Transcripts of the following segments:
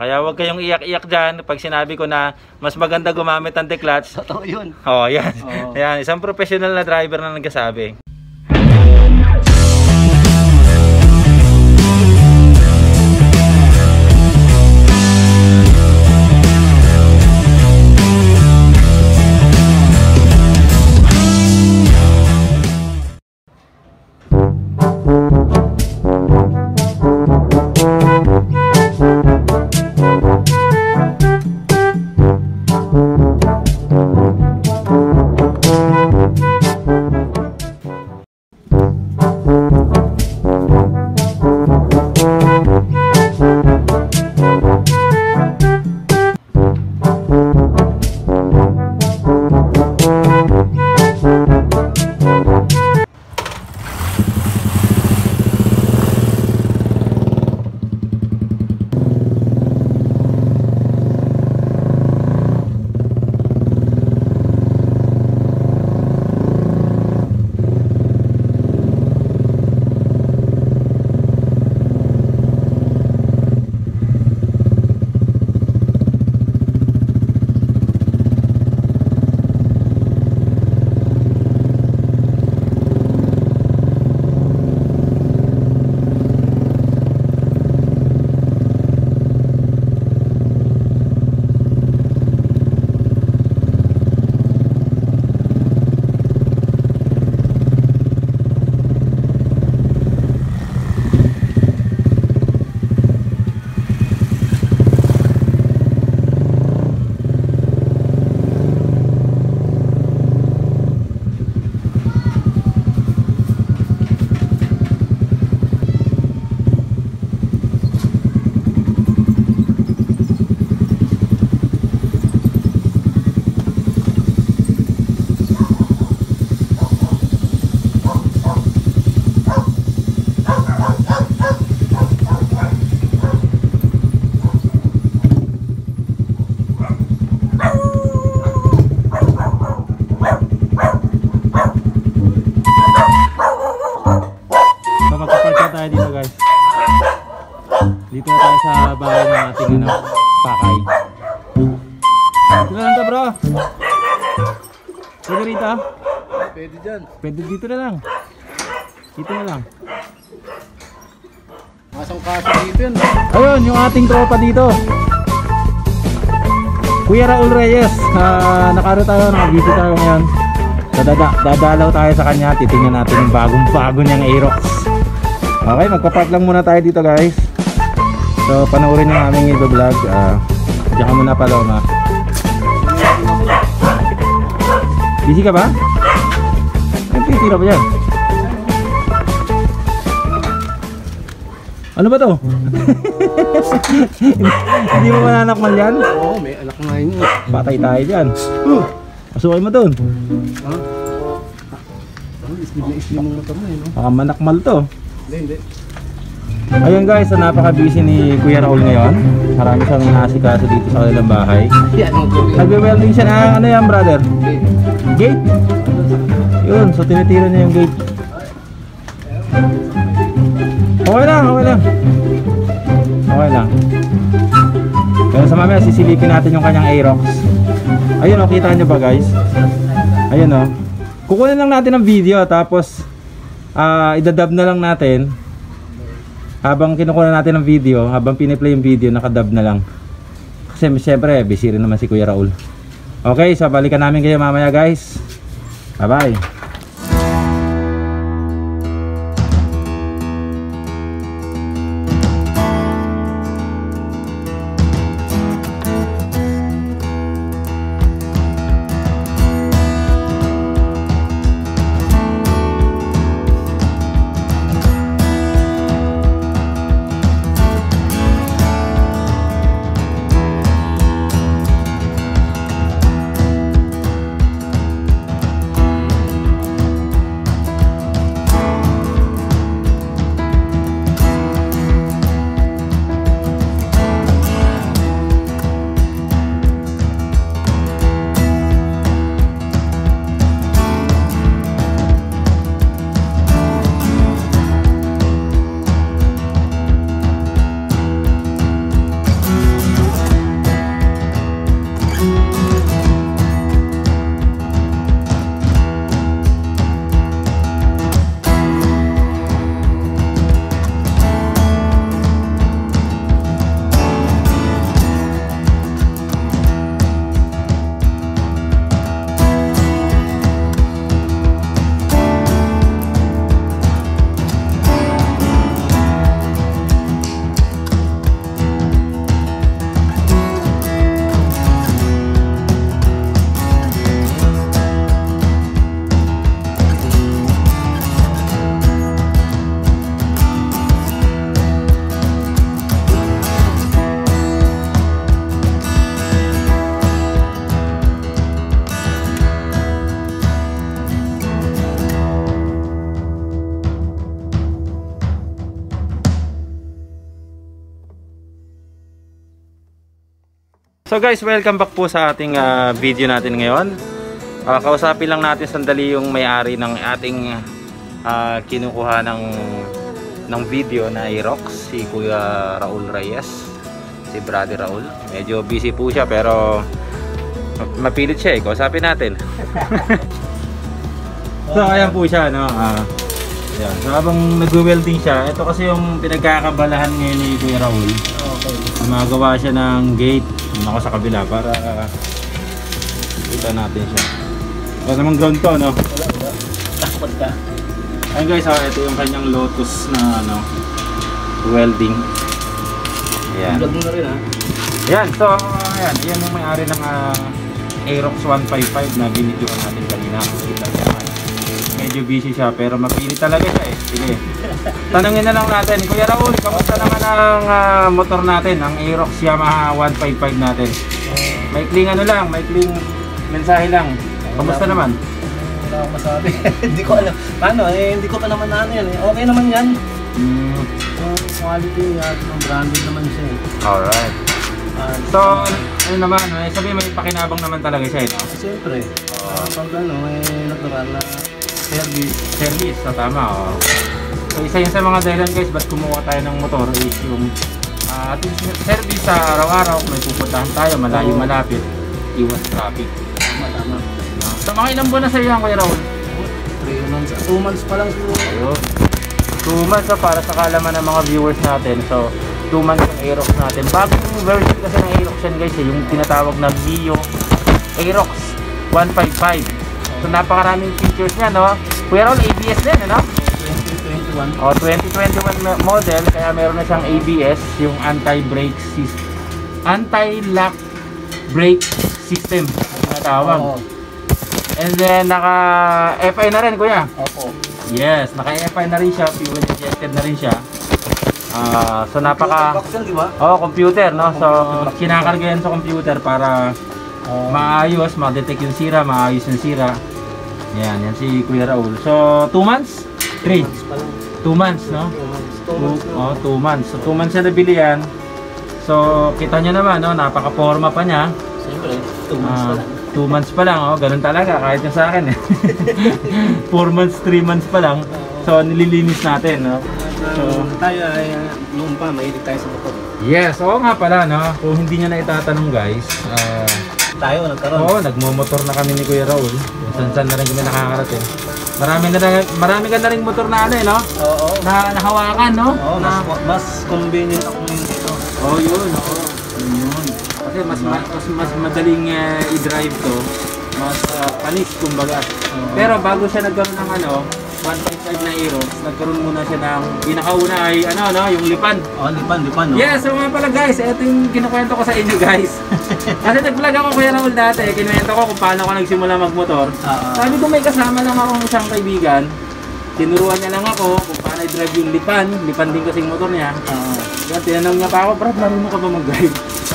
Kaya huwag kayong iyak-iyak dyan pag sinabi ko na mas maganda gumamit ng declutch. Totoo yun. Oh, yan. Oo. Yan, isang professional na driver na nagsasabi. Bahay ng ating ano, pakay. Dito na lang to bro. Pwede rito? Pwede dyan. Pwede dito na lang. Dito na lang. Masang kaso dito yan. Ayun, yung ating tropa dito. Kuya Raul Reyes, uh, nakaro tayo, nakabisi tayo ngayon. So dada, dadalaw tayo sa kanya, titingnan natin yung bagong bago niyang Aerox. Okay, magpa-park lang muna tayo dito guys. So panoorin yung aming i-vlog. Uh, diyan ka muna Paloma. Busy ka ba? Ay, titira ba yan? Ano ba to? Hindi mo mananakmal yan? Oo, may anak nga yun. Patay tayo dyan. Pasukay mo dun. Ha? Islim na islim ang motor na yun. no? Baka manakmal to. Hindi, hindi. Ayun guys, so napaka-busy ni Kuya Raul ngayon. Marami siyang nasikaso dito sa kanilang bahay. Nagbe-welding siya ng ano yan brother? Gate? Yun, so tinitira niya yung gate. Okay lang, okay lang. Okay lang. Pero sa mamaya sisilipin natin yung kanyang Aerox. Ayun oh, kita nyo ba guys? Ayun oh. Kukunin lang natin ang video tapos ah idadub na lang natin. Habang kinukuha natin ng video, habang piniplay yung video, nakadub na lang. Kasi siyempre, busy rin naman si Kuya Raul. Okay, so balikan namin kayo mamaya guys. Bye-bye. So guys, welcome back po sa ating ah, video natin ngayon. Ah, kausapin lang natin sandali yung may-ari ng ating ah, kinukuha ng ng video na Aerox, si Kuya Raul Reyes, si Brother Raul. Medyo busy po siya pero ma- mapilit siya eh. Kausapin natin. so ayan po siya no. Ah, Ayan. So habang nagwe-welding siya, ito kasi yung pinagkakabalahan ngayon ni Kuya Raul. Okay. Gumagawa siya ng gate ako sa kabila para kita natin siya. Ito namang ground to, no? Wala, wala. Takot ka. Ayun guys, oh, ito yung kanyang Lotus na ano, welding. Ayan. Vlog mo na rin ha. Ayan, so ayan, yan yung may-ari ng ah, Aerox 155 na binidyoan natin kanina. Kita. Medyo busy siya pero mapili talaga siya eh. Sige. Tanungin na lang natin, Kuya Raul, kamusta naman ang ah, motor natin, ang Aerox Yamaha 155 natin? Maikling ano lang, maikling mensahe lang. Kamusta naman? Wala akong masabi. hindi ko alam. Paano eh, hindi ko pa naman na ano yan eh. Okay naman yan. Mm, Yung quality at yung branded naman siya eh. alright. Ah, So, ano naman, may sabi may pakinabang naman talaga siya, eh, no? Siyempre, ah, pag ano, eh, natural na service. Service, sa tama, oh. So, isa yun sa mga dahilan guys, ba't kumuha tayo ng motor is yung ah, ating service sa araw-araw, kung may pupuntahan tayo, malayo malapit, iwas traffic. Tama, tama. No? So, mga ilang buwan na sa iyo, Kuya Raul? 3 months, 2 months pa lang siguro. Ayun. Two months so, para sa kalaman ng mga viewers natin. So, two months yung Aerox natin. Bagong version kasi ng Aerox yan guys, eh, yung tinatawag na Mio Aerox 155. So, napakaraming features niya, no? Kuya Raul, ABS din, ano? 2021. O, 2021 mo- model, kaya meron na siyang ABS, yung anti-brake system. Anti-lock brake system, ang tinatawag. Oo. And then, naka FI na rin, kuya. Opo. Yes, naka-FI na rin siya, fuel injected na rin siya. Ah, so napaka Box yan, di ba? Oh, computer, no? So kinakarga yan sa computer para maayos, ma-detect yung sira, maayos yung sira. Yan, yan si Kuya Raul. So, 2 months? 3. Months pa lang. 2 months, no? 2 months. 2 Two, months. oh, 2 months. So, 2 months na nabili yan. So, kita nyo naman, no? Napaka-forma pa niya. Siyempre, 2 months pa Ah, lang. 2 months pa lang, oh. Ganun talaga, kahit yung sa akin, eh. 4 months, 3 months pa lang. So, nililinis natin, no? So, tayo ay uh, noon pa, mahilig tayo sa motor. Yes, oo nga pala, no? Kung hindi nyo na itatanong, guys, ah, Tayo, nagkaroon. Oo, nagmo-motor na kami ni Kuya Raul. San-san na rin kami nakakarating. Marami na rin, marami ka na rin motor na ano eh, no? Oo. Na nahawakan, no? Oo, na, mas, mas convenient ako ngayon dito. oh, yun, oo. Yun. Kasi mas, ma- mas, mas madaling eh, i-drive to. Mas ah, panis, kumbaga. Pero bago siya nagkaroon ng ano, 1.5 na Aero, nagkaroon muna siya ng pinakauna ay ano, no? Yung lipan. Oo, lipan, lipan, no? Yes, so nga pala guys, ito yung kinukwento ko sa inyo guys. Kasi nag-vlog ako Kuya Raul dati, kinuwento ko kung paano ako nagsimula magmotor. Oo. Sabi ko may kasama lang akong isang kaibigan. Tinuruan niya lang ako kung paano i-drive yung lipan. Lipan din kasing motor niya. Oo. Kaya tinanong niya pa ako, Brad, marunong ka ba mag-drive?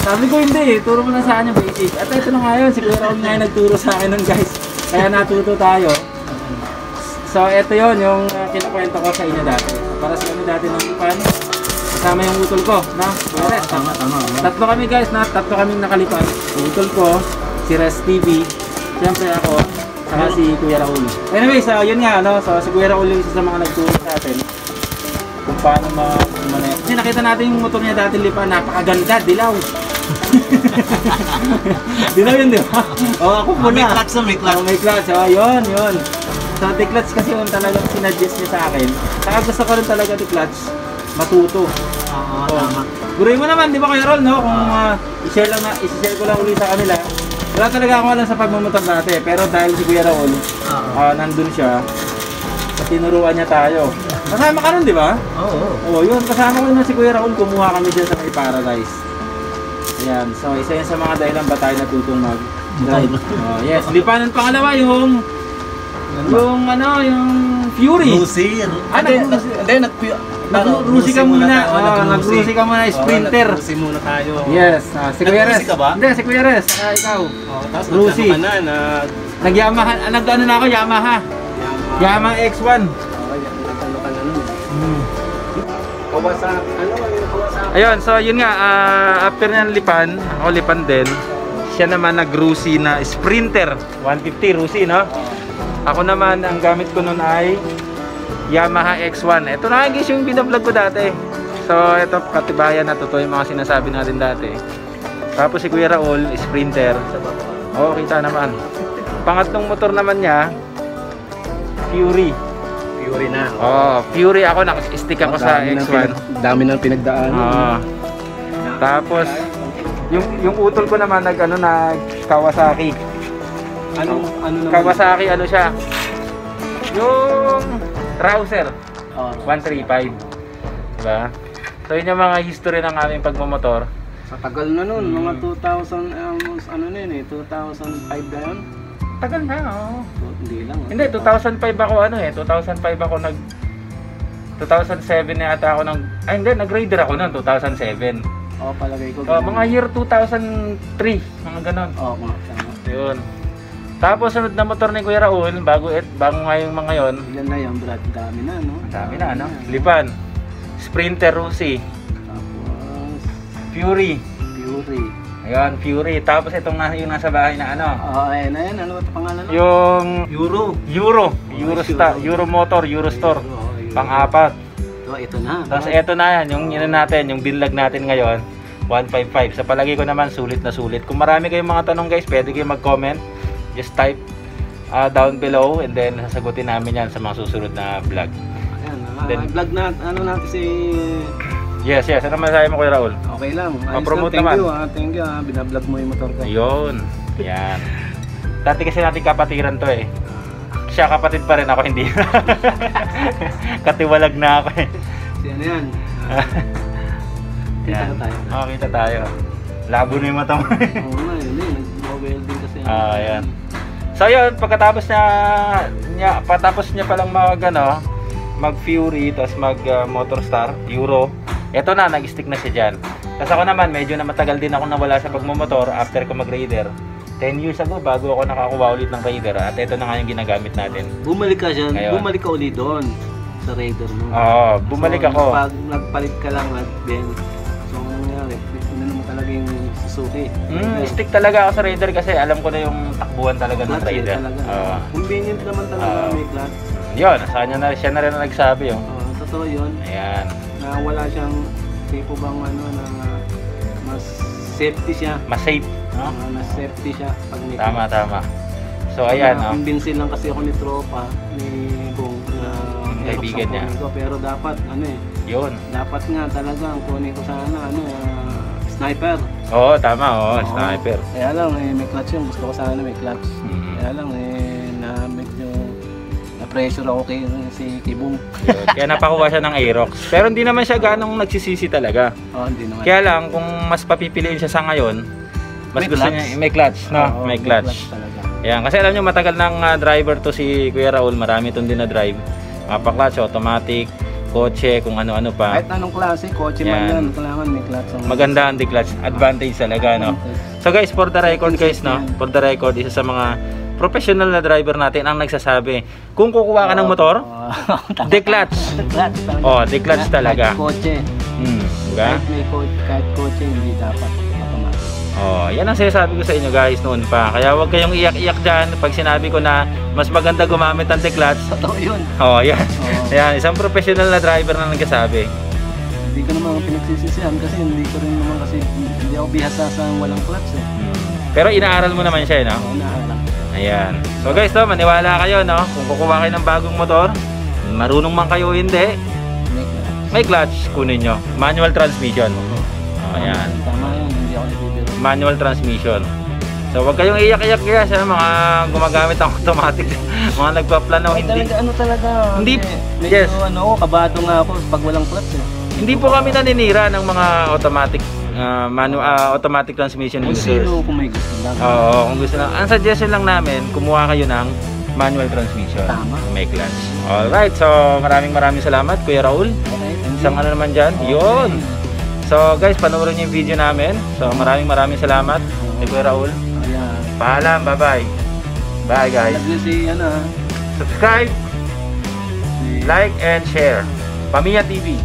Sabi ko hindi eh, turo mo na sa akin yung basic. At ito na nga yun, si Kuya Raul nga yung nagturo sa akin nun guys. Kaya natuto tayo. So ito yon yung uh, kinakwento ko sa inyo dati. Para sa inyo dati ng lipan. Kasama yung utol ko, na? Kuya Res, Tama, tama. oo. Tatlo kami guys, na tatlo kaming nakalipan. Utol ko, si Res TV, siyempre ako, saka si Kuya Raul. Anyway, so yun nga, no? So si Kuya Raul yung isa sa mga nagturo sa atin kung paano ma umano. Kasi nakita natin yung motor niya dati lipan, napakaganda, dilaw. dilaw yun, di ba? Oo, ako Ah, pula. may clutch na, may clutch. Oh, may clutch. Oh, yun, yun. So, the clutch kasi yung talagang sinadjust niya sa akin. Saka gusto ko rin talaga the clutch matuto. Oo, Oh. tama. Guruin mo naman, di ba Kuya Rol, no? Kung ah, i-share lang na, i-share ko lang ulit sa kanila. Wala talaga ako alam sa pagmamotor dati, pero dahil si Kuya Raul, Oo. ah, nandun siya, sa tinuruan niya tayo. Kasama ka nun, di ba? Oo. Oo, yun, kasama ko na si Kuya Raul, kumuha kami dyan sa may paradise. Ayan, so isa yan sa mga dahilan ba tayo natutong mag drive. Oh, yes, lipanan pangalawa yung yung ano, yung Fury. Lucy. Ah, Hindi, nag- nag- nag- Nag-Rusi ka muna. Nag-Rusi ka muna, sprinter. Nag-Rusi muna tayo. Yes, ah, si Kuya Res. ka ba? Hindi, si Kuya Res, saka ikaw. Oh, tapos Rusi. nag... Nag-Yamaha, ah, nag-ano na ako, Yamaha. Yamaha X1. Okay, nagkano ka na nun. Hmm. Ano. Ayun, so yun nga, ah, after niyang lipan, ako lipan din, siya naman nag-Rusi na Sprinter 150 Rusi, no? Ako naman, ang gamit ko nun ay Yamaha X1. Ito na guys yung binablog ko dati. So, ito katibayan na totoo yung mga sinasabi natin dati. Tapos si Kuya Raul, Sprinter. Oo, kita naman. Pangatlong motor naman niya, Fury. Fury na. Oh, Fury ako, nakastick ako sa Dami ng X1. pinag- Dami ng pinagdaan. Oo. Tapos, yung yung utol ko naman nag ano nag Kawasaki. Ano, ano naman? Kawasaki ano siya? Yung Rouser Oh, 135. Diba? So yun yung mga history ng aming pagmamotor. sa tagal na nun, Hmm. mga 2000, um, ano na yun eh, 2005 na yun? Tagal na, oo. So, hindi lang. ah. Hindi, 2005 ako ano eh. 2005 ako nag 2007 na yata ako nag ay hindi, nag-raider ako noon 2007. Oo, palagay ko. Oh, mga year 2003, mga ganon. Oo, mga tama. Yun. Tapos sunod na motor ni Kuya Raul, bago et, bago nga yung mga yon. Yan na yan, Brad. Dami na, no? Ang dami na, ano? Lipan. Sprinter Rusi. Tapos, Fury. Fury. Ayun, Fury. Tapos itong na, yung nasa bahay na ano. Oo, ayan na yan. Ano ba ito pangalan? Yung Euro. Euro. Oh, Eurostar. Euro. Euro Motor. Eurostore. Euro, Euro. Pang-apat. Ito, ito na. Tapos eto na yan. Yung yun natin. Yung binlag natin ngayon. 155. Sa palagi ko naman, sulit na sulit. Kung marami kayong mga tanong guys, pwede kayong mag-comment. Just type uh, down below and then sasagutin namin yan sa mga susunod na vlog. Ayan, ah, Then- vlog na, ano natin si... Yes, yes. Ano masasabi mo Kuya Raul? Okay lang. Ayos Pa-promote lang. Thank naman. you, ah. Thank you, ah. Binablog mo yung motor ko. Ayun. Yan. Dati kasi natin kapatiran to eh. Siya kapatid pa rin ako, hindi. Katiwalag na ako eh. Si ano yan? Ah, Kita Yan. na tayo. Oo, kita tayo. Labo na yung mata mo. Oo nga, yun eh. Nag-welding kasi. Ah, ayan. So yun, pagkatapos niya, niya patapos niya palang mag ano, mag Fury, tapos mag uh, Motorstar, Euro. Eto na, nag-stick na siya dyan. Tapos ako naman, medyo na matagal din ako nawala sa pagmumotor after ko mag-raider. 10 years ago, bago ako nakakuha ulit ng raider. At ito na nga yung ginagamit natin. Bumalik ka dyan. Ngayon. Bumalik ka ulit doon. Sa Raider mo. Oo, bumalik so, ako. Pag nagpalit ka lang at then, Suzuki. Mm, stick talaga ako sa raider kasi alam ko na yung takbuhan talaga ng Clutch eh, raider. talaga. Oo. Convenient naman talaga Oo. may clutch. yun, sa kanya na, siya na rin ang nagsabi. Oh. Oo, totoo yun. Ayan. Na wala siyang tipo bang ano na mas safety siya. Mas safe. No? Ah, mas safety siya pag may Tama, tama. So, ayan, no? Convince lang kasi ako ni tropa ni Bong na kaibigan niya. ko. Pero dapat ano eh, Yun. dapat nga talaga ang kunin ko sana ano ah, sniper. Oo, tama, oo, Oo. sniper. Kaya lang eh, may clutch yun. Gusto ko sana may clutch. Mhm. Kaya lang eh, na medyo na-pressure ako kay si Kibong. Yun. Kaya napakuha siya ng Aerox. Pero hindi naman siya ganong nagsisisi talaga. Oh, hindi naman. Kaya lang, kung mas papipiliin siya sa ngayon, mas May gusto clutch. niya, may clutch, no? Oo, may clutch. talaga. Yan, kasi alam nyo, matagal ng ah, driver to si Kuya Raul. Marami itong dinadrive. Mapa-clutch, automatic, kotse, kung ano-ano pa. Kahit anong klase, kotse man Yan. yan, kailangan may clutch. ang- Maganda ang clutch Advantage talaga, no? So guys, for the record guys, no? For the record, isa sa mga professional na driver natin ang nagsasabi, kung kukuha ka ng motor, Oo. declutch. clutch talaga. Oh, declutch talaga. Kahit kotse. Hmm, diba? Kahit may kotse, kahit kotse, hindi dapat automatic. Oh, yan ang sinasabi ko sa inyo guys noon pa. Kaya huwag kayong iyak-iyak dyan pag sinabi ko na mas maganda gumamit ng declutch. Totoo yun. Oh, yan. Oo. Yan, isang professional na driver na nagsasabi. Hindi ko naman pinagsisisihan kasi hindi ko rin naman kasi hindi ako bihasa sa walang clutch eh. Hmm. Pero inaaral mo naman siya, eh, no? Oo, naalang. Ayan. So guys, to, maniwala kayo, no? Kung kukuha kayo ng bagong motor, marunong man kayo hindi, May clutch. may clutch, kunin nyo. Manual transmission. Oh, ayan. Tama yun, hindi ako nabibiro. Manual transmission. So huwag kayong iyak-iyak guys, ha? mga gumagamit ng automatic, mga nagpaplano, Ay, hindi. talaga, ano talaga? Hindi, kasi Medyo yes. ano kabado nga ako pag walang clutch eh. Hindi po kami naninira ng mga automatic ah, manu ah, automatic transmission Kung users. sino kung may gusto lang. Oo, kung gusto lang. Ang suggestion lang namin, kumuha kayo ng manual transmission. Tama. Kung May clutch. Alright, so maraming maraming salamat Kuya Raul. Okay. Isang ano naman dyan. Yun. So guys, panoorin niyo yung video namin. So maraming maraming salamat kay Kuya Raul. Ayan. Paalam, bye-bye. Bye guys. Alam si ano ah, Subscribe, like, and share. Pamilya TV.